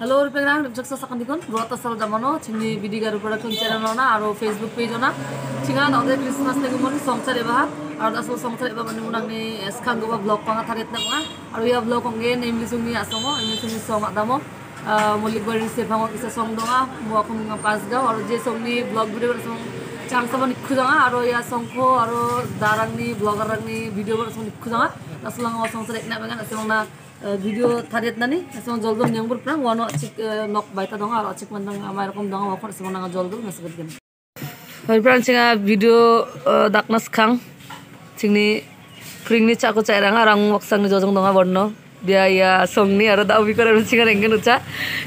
Hello, Rupengrang. Rupchak sa sakandi kon. Gorata sala jamano. Chingi vidhi garu pada kon channel na aro Facebook page na. Chinga naude Christmas ne kumon songsa reba. Aro dasu songsa reba mani munang ni eskan gua vlog panga tharit na kuma. Aro ya vlog konge name li sumi asomo. Name sumi songa damo. Mulik bari se bango kisa song donga. Mua kum nga pas ga. Aro je song ni vlog video bari song. Chang sa bani kudanga. Aro ya song ko. Aro darang ni vlogger rang ni video bari song ni kudanga. Dasu langa wa songsa reba na. Na video tharit nani? Asong jol dom nyang bur prang wano cik nok baita donga aro cik mandang amai rokom donga wakon asong nanga jol dom nasabet gen Hoi prang cinga video daknas kang. Cingni pring ni cako cai ranga rang waksang ni jojong donga borno dia ya song ni aro dau bikor aro cinga renggen uca.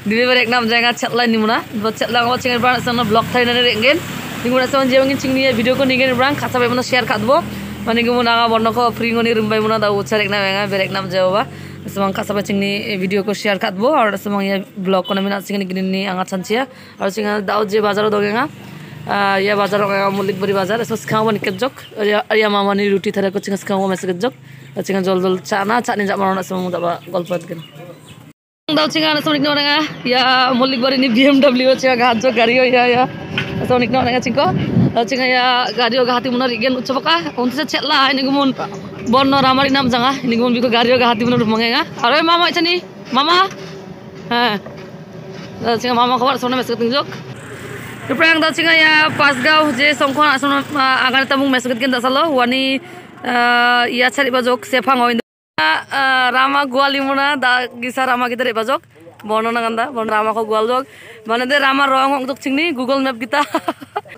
Dibe barek nam janga chatla ni muna. Bo chatla ngo cinga prang na blog thai nani renggen. Ninguna asong jewangin cingni video ko ningen prang kasa bai muna share katbo mani gumuna nga borno ko pring ni rumbai muna dau uca rek na wenga berek nam jawa semang kasa bacing ni video ko share kat bo ar semang ya blog ko namina sing ni gini ni angat chancia ar sing daud je bazar do genga ya bazar ko mulik bari bazar. So skang ban kejok ar ya mama ni ruti thara ko sing skang ma mes kejok sing jol jol chana chani jak marona semang daba golpat gen daud sing ana sonik no nga ya mulik bari ni BMW sing ga jok gari ya ya. Sonik no nga sing ko sing ya gari ga hati munar igen ucapaka unti chetla ini gumun borno ramari nam janga ini gumon biko gario ga hati menurut mengenga halo mama nih mama? Ha. Singa mama kabar sona mesket tunjuk Ruprang da singa ya pas gau je songkon asona agar tamung mesket gen dasalo wani ya cari bajok sepang oin rama guali muna da gisa rama kita bajok বর্ণনা গান্দা বর্ণনা আমাকে গোয়াল জগ মানে দে রামার রং অংজক চিংনি Google map গিতা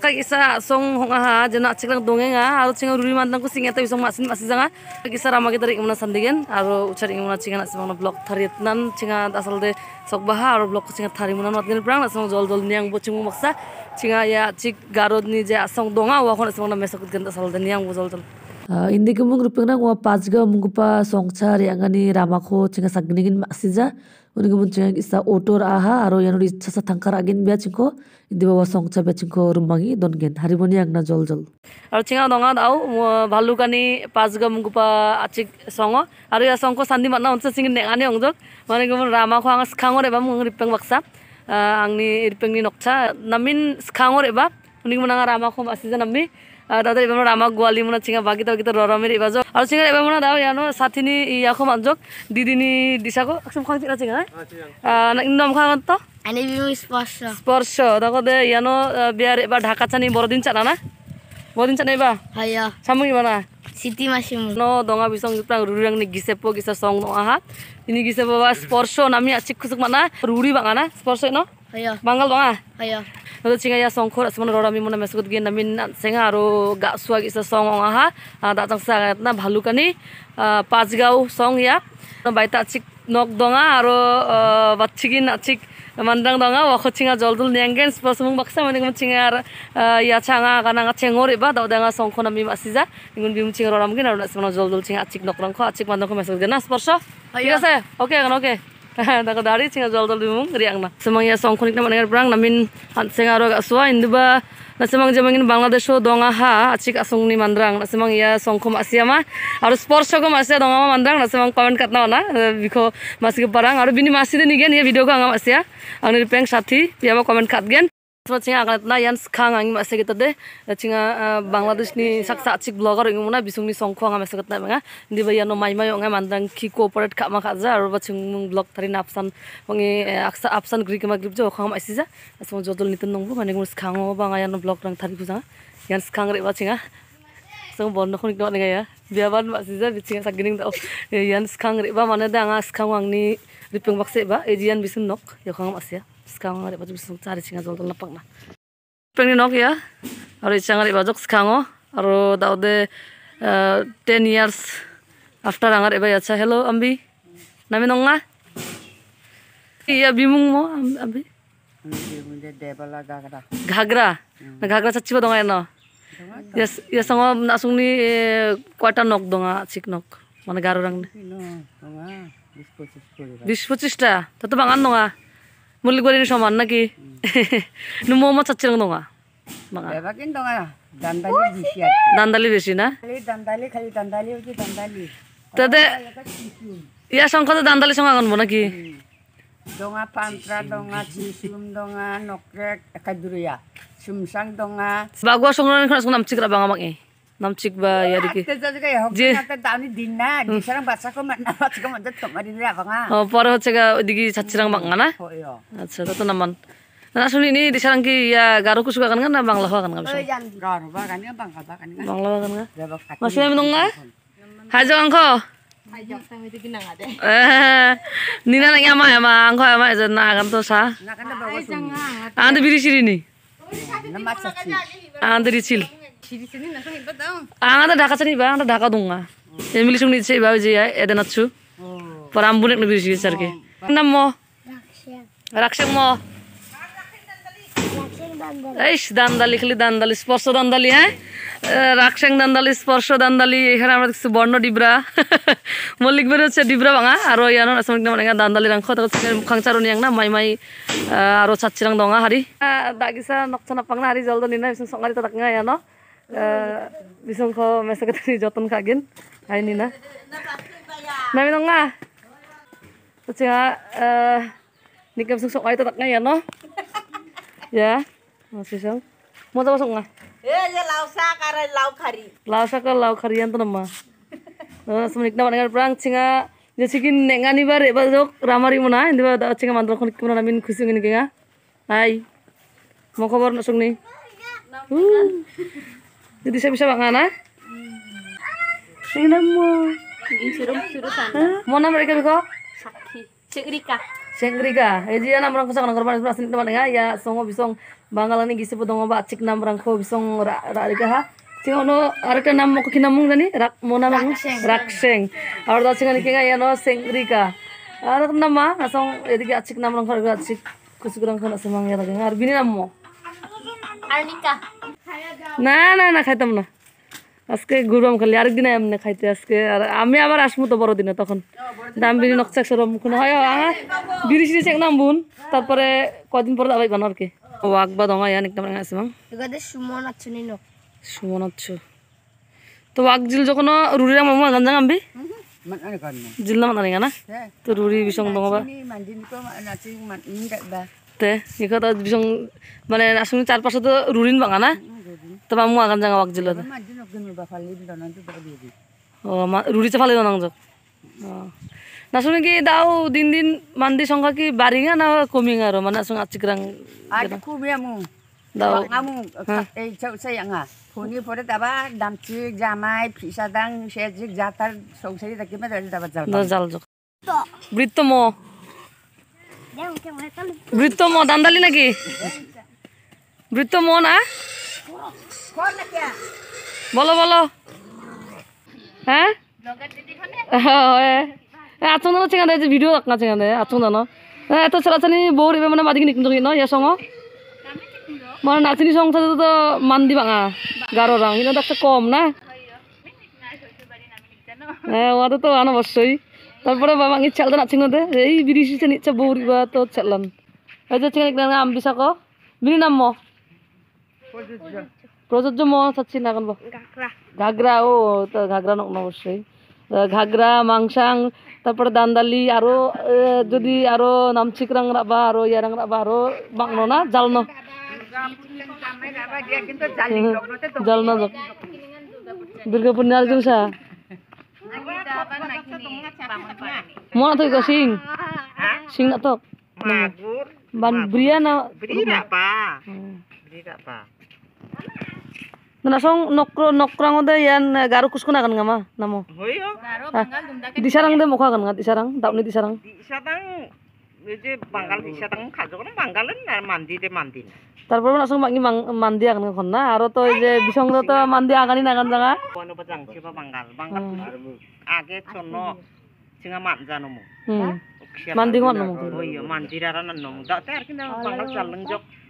কাই ইসা সং হঙা হা যেন আচিকলাং দঙে ngা আর চিং রুরি মানদাং কো সিংয়া তাই সং মাসিন মাসি জাঙা কিসা রামা গিতা রিংমনা সান্দিগেন আর উচার ইংমনা চিঙা নাসি মনা ব্লক থারিত নান চিঙা আসল দে sok baha আর ব্লক চিঙা থারি মনা নত গেন প্রাং নাসং জল জল নিয়াং bo চিংমু maksa চিঙা ya cik garod ni je asong donga wa khon asong na mesok gen asal Indi kemung rupeng na wa pajga munggupa songchar yangani ramako chinga sagnigin masija uni kemun chinga isa otor aha aro yanuri chasa tangkar agin bia chingko indi bawa songcha bia chingko rumbangi dongen hariboni angna jol jol aro chinga donga dau bhalukani pajga munggupa achik songo aro ya songko sandi matna onse singin nengani ongjok mane kemun ramako anga skangor eba mung ripeng baksa angni ripengni nokcha namin skangor eba uni kemun anga ramako masija nambi তাতে এইবাৰ আমাক গোৱালি মানে চিঙা বাকী তাৰ কেইটা ৰৰমে ইবাজক আৰু চিঙা এবাৰ মানে দাও ইয়ানো চাঠিনি ইয়াকো মানুহক দি দিনি দিছাকো খং চিঙা চিঙা নম খাঙত স্পৰ্শ। স্পৰ্শ। তাকতে ইয়ানো বিয়াৰ এইবাৰ ঢাকাত চানি বৰদিন চানা না? বৰদিন চানে এইবাৰ? চামু কিবা না? দঙা বিচং ৰুৰিৰাং গিচেপ গিচা চং নহা তিনি গিচেপ বা স্পৰ্শ নামি আছে খুচুক মানা ৰুৰি বাঙা না স্পৰ্শ ন? Hayo. bangal banga Hayo. Nado chinga ya song khor asman rora mi mona mesgut gen namin senga aro ga suag isa song ong aha da chang sa na bhalukani pachgau song ya baita chik nok donga aro batchigin achik mandang donga wakho chinga joldul nyanggen spasmung baksa mane kum chinga ya changa kana nga chengor iba da danga song khona mi masija ingun bim chinga roram gen aro asman joldul chinga achik nok rang kho achik mandang kho mesgut gen na sporsho ঠিক আছে ওকে এখন ওকে Daga dari singa jol jol dimung riang na. Semang ya song konik na manengar brang namin singa ro aswa induba na semang jamangin Bangladesh donga ha achik asong ni mandrang. Na semang ya song kom asia ma aru sports ko asia donga ma mandrang. Na semang comment katna na biko masih parang. Aru bini masih de nigen ya video ko angam asia angni peng sathi ya ma comment kat gen Cinga akan na yan sekarang angin masih kita deh. Cinga Bangladesh ni saksa cik blogger ingin mana bisung ni songko angin masih kita menga di bayan no mai mai angin mandang ki cooperate kak mak aja aru bacung blog tari napsan wangi aksa apsan gri kemak grip jo angin masih aja. Semua jodol nitin nunggu mana ngus sekarang oh bang ayan no blog rang tari pusang yan sekarang reba cinga semua bondo kunik dok ya. Biaban masih aja bicinga sagining tau yan sekarang reba mana dah angin sekarang angin ripeng bakse ba ejian bisun nok ya angin masih ya skango ngari bajok bisung cari singa jol dol na Pengen nok ya. Aro ichang ngari bajok skango aro daude 10 years after angar eba yacha hello ambi. Nama nongga? iya bimung oh, mo ambi. Ghagra. Nah, Ghagra chachi ba donga eno yes ya, yes songo nasung ni eh, kwata nok donga chik nok. Mana garo rang ni. Bispo 25 Tato to bangan 물리거리는 좀 안 나기. 너 뭐뭐 찾지는 동아. mga Ebakin dong ah, dandali disiat. dandali বেশি না Kali dandali, kali dandali, uji dandali. তাতে ইয়া সংখ্যা দান্দালি সংখ্যা আনবো নাকি Donga pantra, donga cisum, donga nokrek, kaduria. Sumsang donga. Bago song kan song namcik ra bang amak eh. Namcik ba ya diki. Ate jadi kayak Je. hoki nate tahu ni dina. Di sana bahasa ko mana bahasa ko mana tuh mana dina banga. 어 পরে হচ্ছে গা ওইদিকে ছাচ্ছিরাং বাংলা না Oh iya. আচ্ছা তত নামান না শুনি নি দিসারাং কি ইয়া গারো কুসু কাকান না বাংলা হওয়া কান গাম Garo ba kan bang ba kan kan. Bangla বাগান গা Jabak kaki. masih am nong nga hajo angko eh nina nang ama ama angko ama ezo na agan to sa Na kan na bawa sini. ande biri siri ni Nama saksi. আঙাটা ঢাকা চানি বা আঙাটা ঢাকা দুঙ্গা এমনি শুনি দিচ্ছে এইভাবে যে এদের নাচ্ছু পরে আম্বুন একটু বেশি গেছে আর কি নাম ম। রাখছেন। ম। এই দান্দালি খালি দান্দালি স্পর্শ দান্দালি হ্যাঁ? রাকসাং এখানে আমরা দেখছি বর্ণ ডিবরা। মল্লিক বের হচ্ছে ডিবরা ভাঙা আর ওই আনো আসাম মানে দান্দালি রাং খাংচার নিয়াং না মাই মাই আরও ছাচ্ছি রাং দঙা হারি। দাগিসা নকচানা পাংনা হারি জলদ নিনা সঙ্গারি তাকাঙ্গা ইয়ানো। Eh, bisong ko mesa kita di joton kagin ay nina. Namin nong nga. Kasi nga eh, nikam susok ay tatak ngayon ya, no? Ya masih siyang mau tawa eh, sok nga? Ya lausa kara lau kari lausa ka lau kari yan to nama semenik na ya, panangan perang cinga jadi kini nengani bare ba sok ramari mo na hindi ba daw cinga mandro kunik namin na ini kusungin kinga ay mau kabar na nih? ni? Jadi saya bisa bangana ini namo mau nama mereka biko Cekrika. Sengriga, eji ya namrang kusang nang korban sebelas teman nga ya songo bisong bangal ni gisi podong ba cik namrang ko bisong ra ra riga ha. Cinga no arata nam mo kinamung gani rak mo namang rakseng. Ar da cinga ni kinga ya no sengriga. Ar nama asong edige acik namrang ko acik kusugrang ko na samang ya lagi ar bini nammo. Arnika. না না না খাইতাম না। আজকে ঘুরবাম খালি আরেকদিন এমনি খাইতে আজকে আর আমি আবার আসব তো বড়দিনে তখন। দাম বিনি নকশা সরম কোনো হয় বিড়ি সিরি চেক নাম বুন তারপরে কদিন পরে দাবাই বানো আর কি। ওয়াক বা দঙা ইয়ান একটা আছে Juga semua natsuni no. Suman আচ্ছা। তো ওয়াক জিল যখন রুরিরা মামা Man ano জিল না মানে না Eh. তো রুরি বিসং দঙা বা Ini mandi ko nasi man indak ba. তে তো বিসং মানে আসলে চারপাশে তো রুরিন বাঙা না তোমার মু আগাম জাঙ্গা বাকজিল ও রুড়িতে ফালে নাং যাক না শুনে কি দাও দিন দিন মান্দি সংখ্যা কি বাড়িঙা না কমি আর মানে সঙ্গে আচিকরাং দাও। আমু। হ্যাঁ। এই চাই আঙা। ফোনি পরে দাবা দামচি জামাই ফিসাদাং সেজিক জাতার সংসারি থাকি মে দাবা জাল জাল জক। বৃত্তম বৃত্তম দান্দালি নাকি? বৃত্তম না? বলো বলো। হ্যাঁ? আচং জানো চিঙা দে ভিডিও না চিঙা দে আচং জানো এত চেলাচানি বউ রিবে মানে মাদিকি নিকুন ন ইয়া সঙ্গ? মানে নাচিনি সংসারে তো মান্দি ভাঙা, গারো রং কিন্তু একটা কম না? হ্যাঁ ওটা তো আন অবশ্যই। তারপরে বাবা ইচ্ছা আলাদা নাচিং দে এই বিরিশি ইচ্ছা বউ রিবা তো চেলান এই যে চিঙা আম বিশাক বিনি নাম প্রযোজ্য ম চাচ্ছি না কেন gakra. ঘাগরা ও তো ঘাগরা নক অবশ্যই আহ, ঘাগরা মাংসাং তারপরে দান্দালি আরো আহ, যদি আরো নামচিকরাং রাবা আরো ইয়ারাং রাবা আরো বাংলো না জালনো dia kinto jali lokno te জালনো যাক দুর্গা পূর্ণিমার জুসা মনে তো সিং সিং না তো Magur. ban bria na Beri tak pa. Beri tak pa. na song nokro nokrang ode yan garu kuskuna kan ngama namo Hoyo. disarang de mokha kan nga disarang dauni disarang Di sadang Jadi banggal di sadang kajo kan banggalan na mandi de mandi. তারপর আসলে মাগি মান্দি আগান এখন না আর তো এই যে বিসঙ্গ তো মান্দি আগানি নাগান জায়গা Kono bajang siapa banggal. Banggal age chono singa man jano mo. Hmm Mandi ko ano mo? Oh iya mandi rara nano mo. Dak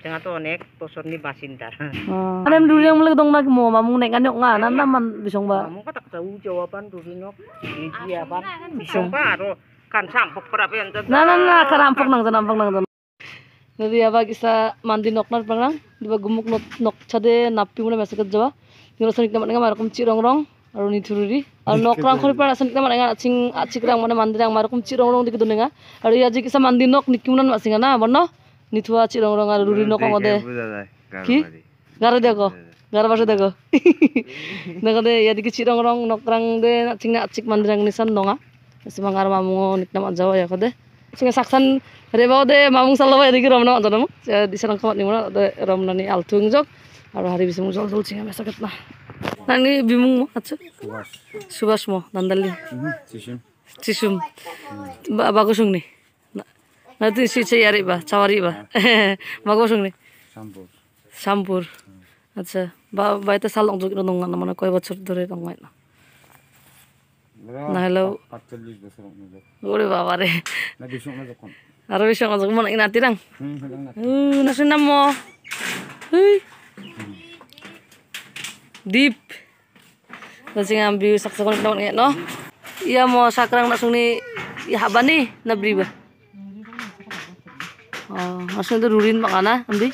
Singa to onek tosonni basindar. Ano yung duri yung dong nag mo, mamung nek anyok nga, nan naman bisong ba? Kamu kata tahu jawaban durinok. Ini apa? Bisa aro kan sampok berapa yang Na na na, karampok nang tanampok nang tan. Jadi apa isa mandi nok nar pang di ba gumuk nok nok napi muna mesakat jawa. Dino sanik naman nga marakum cirong rong. Aro ni tururi. Aro nok rang sanik naman nga acing acik rang mana mandi rang marakum cirong rong dikit dunga. Aro ya jik isa mandi nok nikimunan masinga na, bonno? Nitua cirong rong aro ruri nok ngode. কি গারে দেখো গারে পাশে দেখো দেখো দে ইয়াদিকে চিরং রং নকরাং দে চিং না চিক mandirang nisan donga simang ar mamungo nikna mat jawa ya kode singa saksan rebao de mamung salo ya diki romna mat janamu di sarang kamat ni mona de romna ni altung jok aro hari bisa jol jol singa mesaket na nani bimung mo achu subas mo dandali cisum ba bagusung ni nanti si cari ba cawari ba bagusung ni Shyampur আচ্ছা বা বাড়িতে সাল অংশ কিনা দোঙ্গা না মানে কয় বছর ধরে দোঙ্গাই না না হলেও পাঁচচল্লিশ বছর অনুযায়ী ওরে বাবা রে না বেশি না যখন আরো বেশি অংশ মনে নাতি রাং হুম হুম না নাসের নাম mo Huy. Deep. Kasi nga ambil saksa ko naman ngayon, no? Iya mo sakrang nasong ni ihaba ni 어, 아시는데 루린 막 안아? 안디?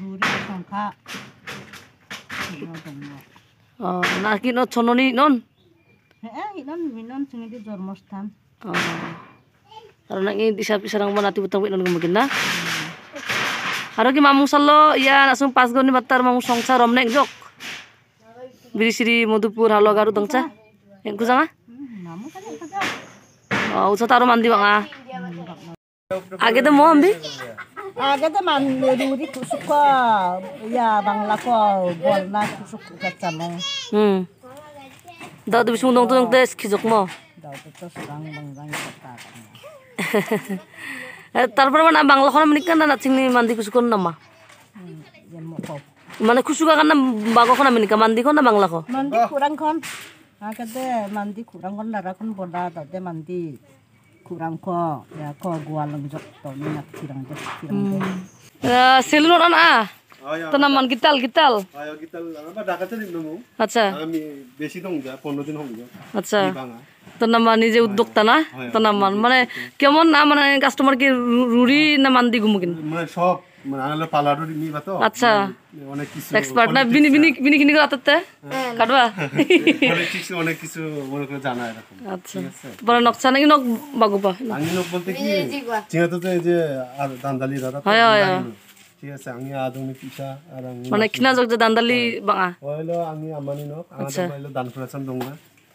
루린 상카. 어, 나 기노 천원이 넌? Eh, non minon sing di jormostan. Oh. Karena ini disapi sarang mo nati butang winon kumagin na. Haro ki mamung salo, iya nasung pas goni batar mamung songsa romnek jok. Biri siri modupur halo garu tangca. Yang kusanga? Namu kan yang kusanga. Oh, usah taruh mandi bang ah. Age তো mau ambil? আগে তো মান রুরি কুসুক ইয়া বাংলা ক বল না কুসুক কাচামো Hmm. Dah tu bisa undang tu tes kijok mo. দাও তো সুরাং বাংলাং কটা Eh, তারপরে মানে বাংলা খনা মানে কেন না চিংনি মান্দি কুসু কোন নামা জন্ম কপ মানে কুসুকা কানা বাগো খনা মানে মান্দি কোন না বাংলা খো মান্দি খুরাং খন আগে দে মান্দি খুরাং খন দারা খন বড়া দাদে মান্দি খুরাং ক ইয়া ক গোয়ালং জক তো নি নাক ছিরাং জক ছিরাং Eh, selunot anak Tenaman gital gital. আয় গীতাল আমার ঢাকাতে নিলাম আচ্ছা আমি বেশি দিন যা পনেরো দিন হোক যা আচ্ছা ভাঙা তনামান নিজে উদ্যোক্তা না? তনামান মানে কেমন না মানে কাস্টমার কি রুড়ি না মান্দি গুমুকিন মানে সব মানে আচ্ছা। অনেক এক্সপার্ট না? বিনি বিনি বিনি কিনি আতাতে কাটবা? অনেক কিছু মনে করে জানা এরকম। আচ্ছা। পরে নকশা নাকি নক বাগুপা? আমি লোক বলতে কি? চিনাতে তো এই যে আর দান্দালি দাদা হয়, হয়, ঠিক আছে আমি আদমি পিসা আর মানে কিনা যোগ যে দান্দালি বাঙা? হইল আমি আমানি নক আমাদের হইল দান ফুরাসান দংনা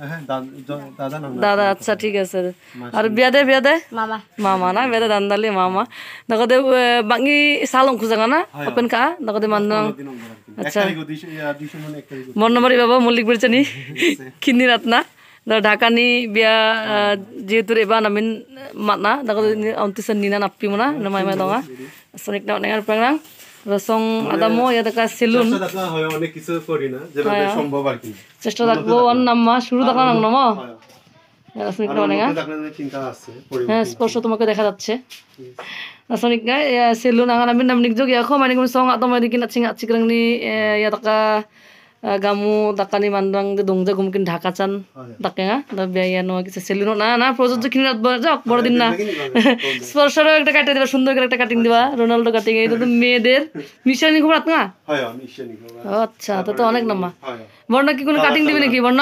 kini ratbo na, kini rat na, boro din na, heh, nanti biko mor gam mama, হ্যাঁ দান- জ- দাদা নাম dada acha ঠিক আছে, aro biya de biya de, Mama. mama na, biya de dandali mama, nako de bangi salong kuzanga na, open ka, nako de mandang, দিন এক তারিখ দুইশো দুইশো মানে এক তারিখ মন নম্বর বাবা মল্লিক বলছেনি কিনি রাত না ঢাকানি বিয়া যেহেতু এবার নামিন মাতনা দাকা অন্তিসন নিনা নাপি মনা নামাই মাই দঙা সনিক না নেগার প্রাং রসং মানে আদামো এদাকা সেলুন। অনেক কিছু করি না যেভাবে সম্ভব আর কি। চেষ্টা থাকব অন শুরু থাকা নাম নামা। হ্যাঁ।, হ্যাঁ স্পর্শ তোমাকে দেখা যাচ্ছে। রাসনিক সেলুন আঙানামিন নামনিক যোগ এখন মানে সং আদমারি কিনা চিং আচিক্রাংনি ইয়াদাকা gamu taka mandang de dongja gumkin Dhaka চান তাকে বেয়া da বিয়া নো কিছু সেলুন না না প্রযোজ্য কিনে রাত যাক বড় দিন না। স্পর্শরও একটা কাটে দিবা সুন্দর করে একটা কাটিং দিবা রোনাল্ডো কাটিং এটা তো মেয়েদের। মিশানি খুব রাত না? হয় আচ্ছা তো তো অনেক হয় বর্ণ কি কোনো কাটিং দিবি নাকি বর্ণ?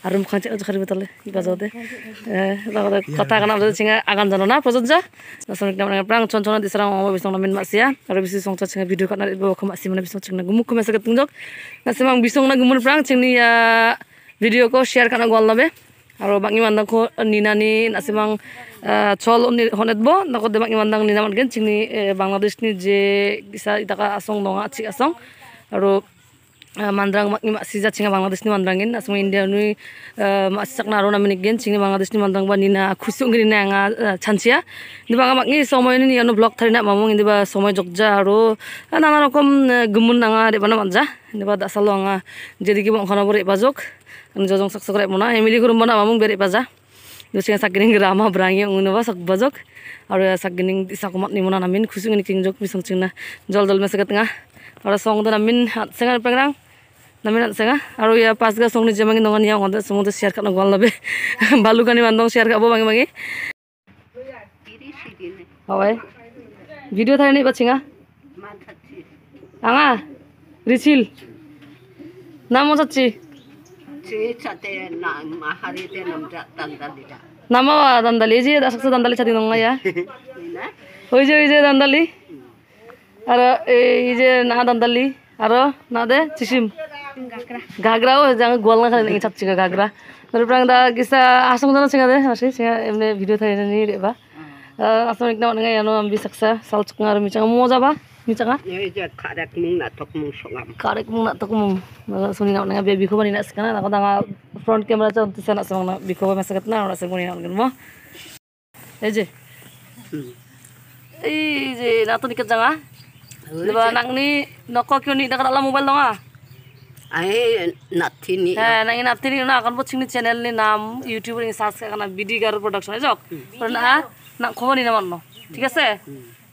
আৰু মুখখন চাই জোখাৰিব তলে বাজাওঁতে লগতে কথা কাণ আপোনাৰ চিঙা আগান জানো না প্ৰযোজ্য প্ৰাং চন চন দিছে ৰাম অমা বিচং মাছিয়া আৰু বেছি চং চিঙা ভিডিঅ' কাৰণে আৰু মাছি মানে বিচনা চিঙা গুমুক কমি আছে তুমি যাওক নাচি মাং বিচং না গুমুন প্ৰাং চিঙনি ভিডিঅ' কওঁ শ্বেয়াৰ কাৰণে গল নাবে আৰু বাকী মানুহ খো নিনানি নাচি মাং চল শুনেব নকদে বাকী মানুহ নিনামান চিঙি চিঙনি বাংলাদেশনি যে কিছা ইটাকা আছং নঙা আছিক আছং আৰু mandrang mak sija chinga bangladesh ni mandrangin asung india nui masak naro na minigin chinga bangladesh ni mandrang ba nina khusung gri na nga chanchia ni banga makni somoy ni yano blog thari na mamung indi ba somoy jokja aro nana rokom gumun nanga nga re bana manja ni ba dasalo nga jadi ki bangkhana bore bajok jojong sak sakre mona emili kurum bana mamung bere baja dusinga sakgining rama brangi ungno ba sak bajok aro sakgining sakumat ni mona namin khusung ni kingjok bisang chingna jol jol mesakat nga aro song da namin hat senga pengrang namin hat senga aro ya pas ga song ni jamangin dongan ya ngonda song da share kana gol labe balu kani mandong share ka bo bangi bangi Hawai video thai ni bachinga anga রিচিল নাম মজাচ্ছি নামা দান্দালি এই যে আসছে দান্দালি ছাতি নঙ্গা ইয়া ওই যে ওই যে দান্দালি আর এই যে না দান্দালি আর না দে চিসিম ঘাগরাও jangan গোয়াল না খালি ngi capci ঘাগরা Dari perang da kisa asong jana singa de masih singa emne video thai ni de ba asong ikna ngai ano ambi saksa salchuk ngar michang mo jaba michanga karek mung nak tok mung naga suni nak nanga baby ko bani nak sekana naga danga front camera cha unti sana samang na biko ba masakat na ora sanguni nak mo এই যে এই যে nato nikat janga Diba nang ni nako kyo ni dakal alam mobile nga. Ai nathi ni. Ha nang ni nathi ni na akon po chingni channel ni nam YouTube ni subscribe kana BD Gar production ajok. Pran a na khobor ni namanno. Thik ase?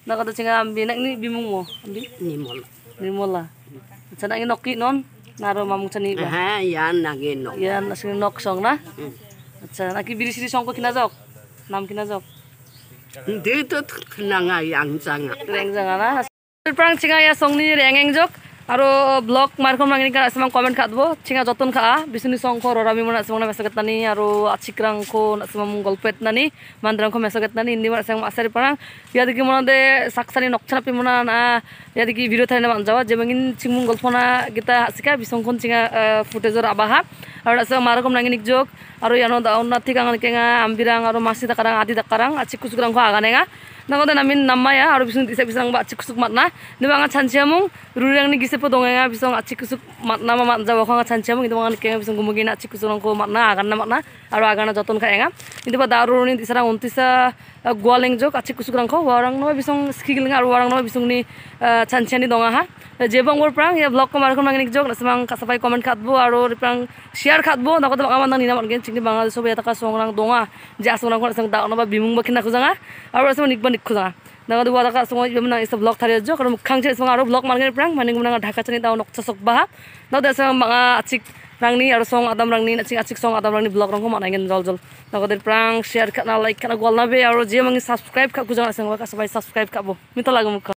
Na kada chinga ambi nang ni bimung mo. Ambi ni mol. Ni mol la. Chana ni nokki non. Naro mamung chani. Ha ya nang ni nok. Ya nang ni nok song na. Acha na ki biri siri song ko kina jok. Nam kina jok. Dito tkhnanga yangjanga. Rengjanga na. প্রাঙ চিঙা ইয়া সং এং এং জক আর ব্লক মারখন মাং আসমাং কমেন্ট খাদব চিঙা যতন খা বিষ্ণু সংখ রামি মনে আসমং মেসা গেতানি আর আছিক্রাং আসমাম গল্পেত নানি মান্দ্রাং মেসা গেতানি ইন্দি মানে আসাম আসারি প্রাং ইয়াদি কি মনে সাকসানি নকছানাপি মনে না ইয়াদি কি ভিডিও থাকে মান যাওয়া যেমন ইন চিংমুং গল্পনা গীতা আসিকা বিশংখন চিঙা ফুটেজর আবাহা আর আসাম মারকম নাঙিনিক যোগ আর ইয়ানো দাউন্না ঠিক আঙাল কেঙা আমবিরাং আর মাসি দাকারাং আদি দাকারাং আছি কুচুক্রাং আগানেঙা ambirang aro masi takarang adi takarang achikusukang ko aganenga nakoda namin namaya aro bisung disa bisang ba achikusuk matna. Nibanga chanchiamung rurang ni gisepo dongenga bisong achikusuk matna ma matja wa khanga chanchiamung. Itu manga kenga bisong gumugina achikusuk ko matna aganna matna aro agana joton ka enga. Itu ba daru ni disarang untisa gwaleng jok achikusuk rang ko warang no bisong skigiling aro warang no bisong ni chanchiani donga ha jebong gor prang ya vlog ko markom nangnik jok nasamang kasapai comment khatbo aro prang share khatbo nakoda banga mandang nina margen chingni banga sobe taka songrang donga. Ja songrang ko sang da no ba bimung ba kina khujanga aro sama nikba নিক খোজা নগদ হওয়া দেখা সময় ইমন এসব ব্লক থাকে যো কারণ খাং চাই সঙ্গে আরো ব্লক মানগের প্রাং মানে গুমন ঢাকা চানি দাও নকচা সক বাহা। নগদ এসে মাঙা আচিক রাংনি আর সং আদাম রাংনি আচিক আচিক সং আদাম রাংনি ব্লক রঙ মানাইগেন জল জল। নগদের প্রাং শেয়ার খা লাইক খা গল না বে আর যে মাঙে সাবস্ক্রাইব খা খুঁজা আছে সবাই সাবস্ক্রাইব খাবো। মিতা লাগে মুখ